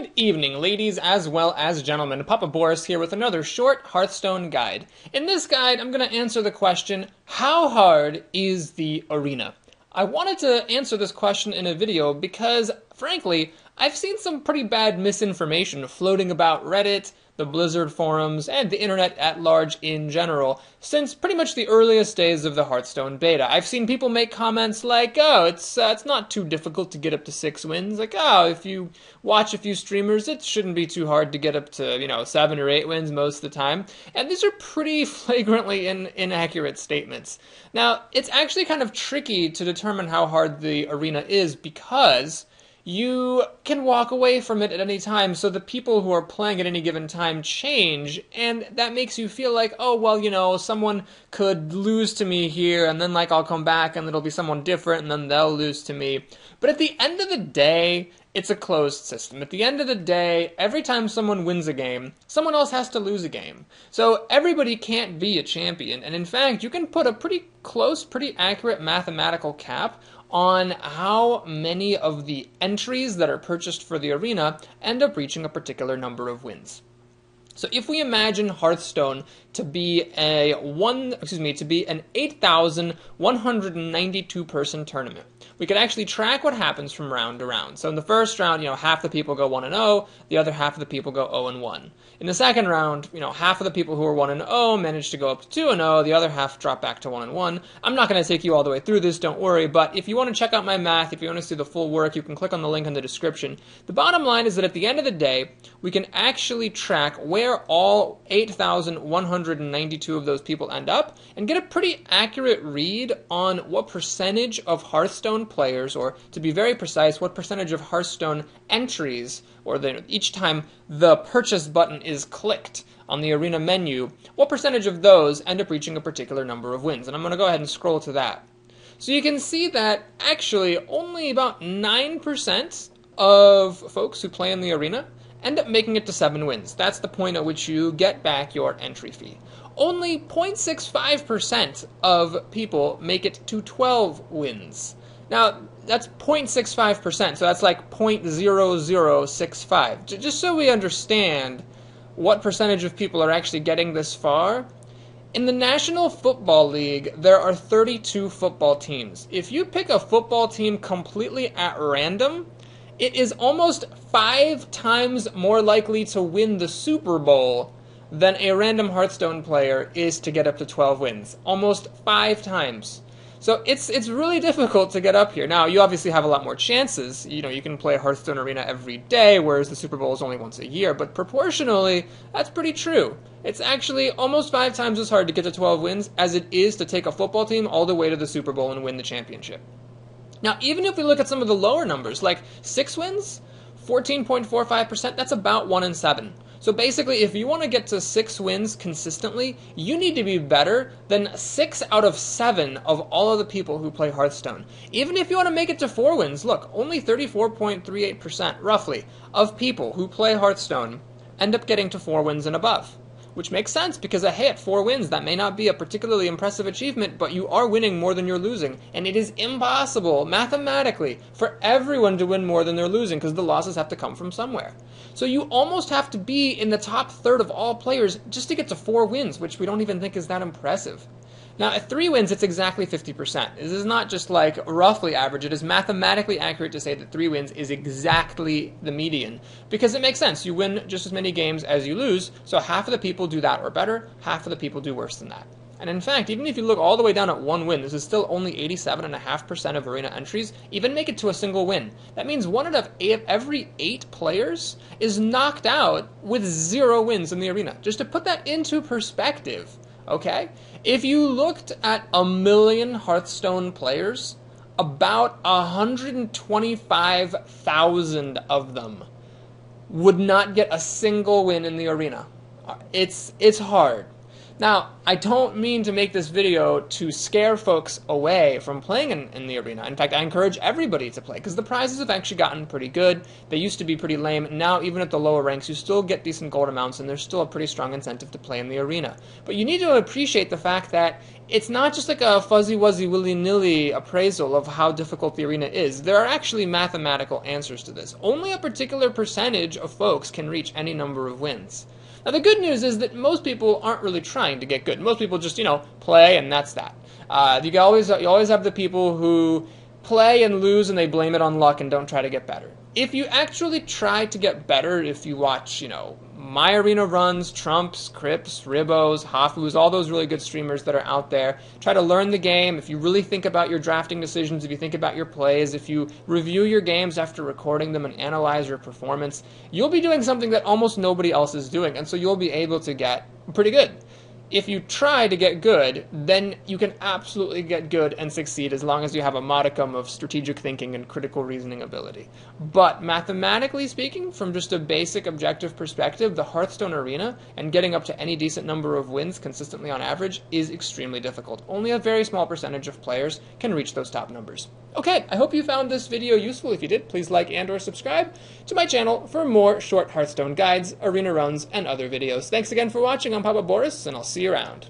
Good evening, ladies as well as gentlemen. Papa Boris here with another short Hearthstone guide. In this guide, I'm going to answer the question How hard is the arena? I wanted to answer this question in a video because, frankly, I've seen some pretty bad misinformation floating about Reddit, the Blizzard forums, and the internet at large in general since pretty much the earliest days of the Hearthstone beta. I've seen people make comments like, "Oh, it's uh, it's not too difficult to get up to 6 wins." Like, "Oh, if you watch a few streamers, it shouldn't be too hard to get up to, you know, 7 or 8 wins most of the time." And these are pretty flagrantly in, inaccurate statements. Now, it's actually kind of tricky to determine how hard the arena is because you can walk away from it at any time. So the people who are playing at any given time change, and that makes you feel like, oh, well, you know, someone could lose to me here, and then like I'll come back and it'll be someone different, and then they'll lose to me. But at the end of the day, it's a closed system. At the end of the day, every time someone wins a game, someone else has to lose a game. So everybody can't be a champion. And in fact, you can put a pretty close, pretty accurate mathematical cap on how many of the entries that are purchased for the arena end up reaching a particular number of wins. So if we imagine Hearthstone to be a one, excuse me, to be an 8,192 person tournament, we can actually track what happens from round to round. So in the first round, you know, half the people go 1 and 0, the other half of the people go 0 and 1. In the second round, you know, half of the people who are 1 and 0 manage to go up to 2 and 0, the other half drop back to 1 and 1. I'm not going to take you all the way through this, don't worry, but if you want to check out my math, if you want to see the full work, you can click on the link in the description. The bottom line is that at the end of the day, we can actually track where all 8,192 of those people end up and get a pretty accurate read on what percentage of Hearthstone players, or to be very precise, what percentage of Hearthstone entries, or the, each time the purchase button is clicked on the arena menu, what percentage of those end up reaching a particular number of wins. And I'm going to go ahead and scroll to that. So you can see that actually only about 9% of folks who play in the arena end up making it to 7 wins. That's the point at which you get back your entry fee. Only 0.65% of people make it to 12 wins. Now, that's 0.65%, so that's like 0.0065. Just so we understand what percentage of people are actually getting this far, in the National Football League, there are 32 football teams. If you pick a football team completely at random, it is almost five times more likely to win the Super Bowl than a random Hearthstone player is to get up to 12 wins. Almost five times. So it's it's really difficult to get up here. Now you obviously have a lot more chances. You know you can play Hearthstone Arena every day, whereas the Super Bowl is only once a year. But proportionally, that's pretty true. It's actually almost five times as hard to get to 12 wins as it is to take a football team all the way to the Super Bowl and win the championship. Now, even if we look at some of the lower numbers, like six wins, 14.45%, that's about one in seven. So basically, if you want to get to six wins consistently, you need to be better than six out of seven of all of the people who play Hearthstone. Even if you want to make it to four wins, look, only 34.38% roughly of people who play Hearthstone end up getting to four wins and above which makes sense because a hit, four wins, that may not be a particularly impressive achievement, but you are winning more than you're losing. And it is impossible, mathematically, for everyone to win more than they're losing because the losses have to come from somewhere. So you almost have to be in the top third of all players just to get to four wins, which we don't even think is that impressive. Now, at three wins, it's exactly 50%. This is not just like roughly average, it is mathematically accurate to say that three wins is exactly the median. Because it makes sense. You win just as many games as you lose, so half of the people do that or better, half of the people do worse than that. And in fact, even if you look all the way down at one win, this is still only 87.5% of arena entries even make it to a single win. That means one out of every eight players is knocked out with zero wins in the arena. Just to put that into perspective, okay? If you looked at a million Hearthstone players, about 125,000 of them would not get a single win in the arena. It's it's hard. Now, I don't mean to make this video to scare folks away from playing in, in the arena. In fact, I encourage everybody to play because the prizes have actually gotten pretty good. They used to be pretty lame. Now, even at the lower ranks, you still get decent gold amounts and there's still a pretty strong incentive to play in the arena. But you need to appreciate the fact that it's not just like a fuzzy wuzzy willy nilly appraisal of how difficult the arena is. There are actually mathematical answers to this. Only a particular percentage of folks can reach any number of wins. Now, the good news is that most people aren't really trying to get good. Most people just, you know, play and that's that. Uh, you always you always have the people who play and lose and they blame it on luck and don't try to get better. If you actually try to get better, if you watch, you know, my Arena Runs, Trumps, Kripp's, Ribos, Hafu's, all those really good streamers that are out there. Try to learn the game. If you really think about your drafting decisions, if you think about your plays, if you review your games after recording them and analyze your performance, you'll be doing something that almost nobody else is doing. And so you'll be able to get pretty good if you try to get good, then you can absolutely get good and succeed as long as you have a modicum of strategic thinking and critical reasoning ability. But mathematically speaking, from just a basic objective perspective, the Hearthstone arena and getting up to any decent number of wins consistently on average is extremely difficult. Only a very small percentage of players can reach those top numbers. Okay, I hope you found this video useful. If you did, please like and or subscribe to my channel for more short Hearthstone guides, arena runs, and other videos. Thanks again for watching. I'm Papa Boris, and I'll see you around.